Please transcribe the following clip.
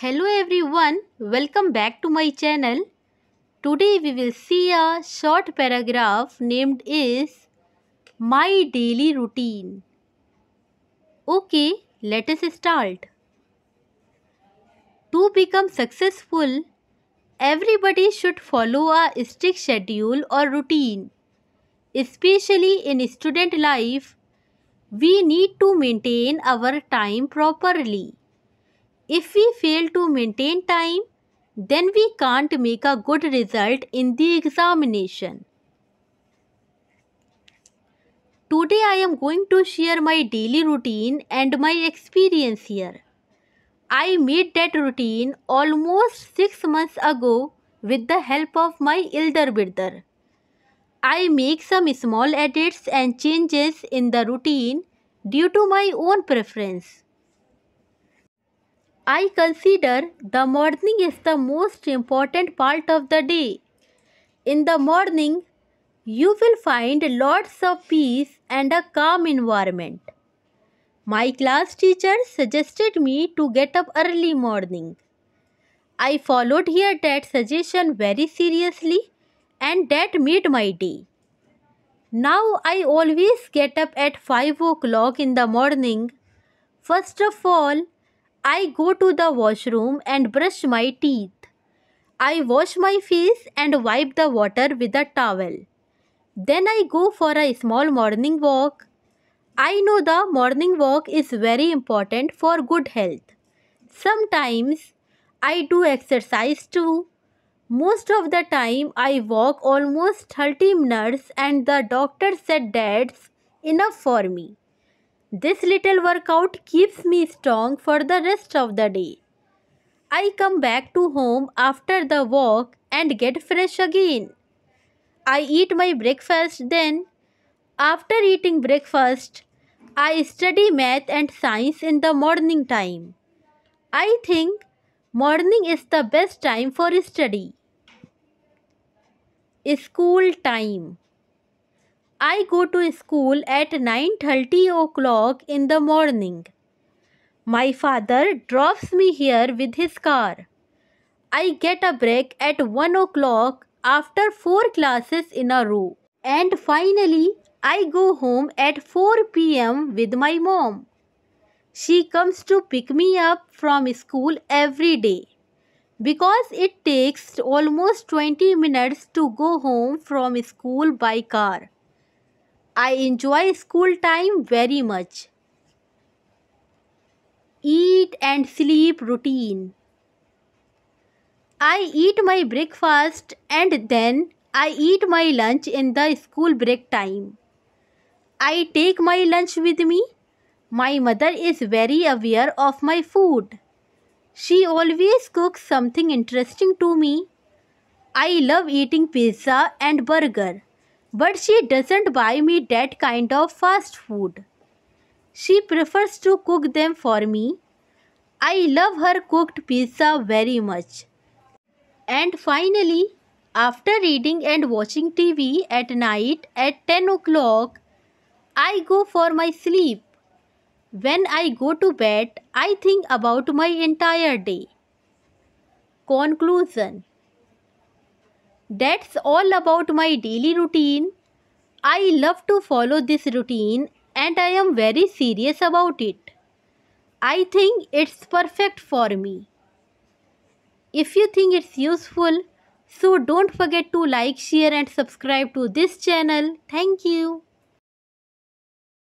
Hello everyone, welcome back to my channel. Today we will see a short paragraph named is My Daily Routine. Okay, let us start. To become successful, everybody should follow a strict schedule or routine. Especially in student life, we need to maintain our time properly. If we fail to maintain time, then we can't make a good result in the examination. Today I am going to share my daily routine and my experience here. I made that routine almost 6 months ago with the help of my elder brother. I make some small edits and changes in the routine due to my own preference. I consider the morning is the most important part of the day. In the morning, you will find lots of peace and a calm environment. My class teacher suggested me to get up early morning. I followed here that suggestion very seriously and that made my day. Now I always get up at 5 o'clock in the morning. First of all, I go to the washroom and brush my teeth. I wash my face and wipe the water with a towel. Then I go for a small morning walk. I know the morning walk is very important for good health. Sometimes I do exercise too. Most of the time I walk almost 30 minutes and the doctor said that's enough for me. This little workout keeps me strong for the rest of the day. I come back to home after the walk and get fresh again. I eat my breakfast then. After eating breakfast, I study math and science in the morning time. I think morning is the best time for study. School time. I go to school at 9:30 o'clock in the morning. My father drops me here with his car. I get a break at 1 o'clock after 4 classes in a row. And finally, I go home at 4 pm with my mom. She comes to pick me up from school every day. Because it takes almost 20 minutes to go home from school by car. I enjoy school time very much. Eat and sleep routine. I eat my breakfast and then I eat my lunch in the school break time. I take my lunch with me. My mother is very aware of my food. She always cooks something interesting to me. I love eating pizza and burger. But she doesn't buy me that kind of fast food. She prefers to cook them for me. I love her cooked pizza very much. And finally, after reading and watching TV at night at 10 o'clock, I go for my sleep. When I go to bed, I think about my entire day. Conclusion that's all about my daily routine. I love to follow this routine and I am very serious about it. I think it's perfect for me. If you think it's useful, so don't forget to like, share and subscribe to this channel. Thank you.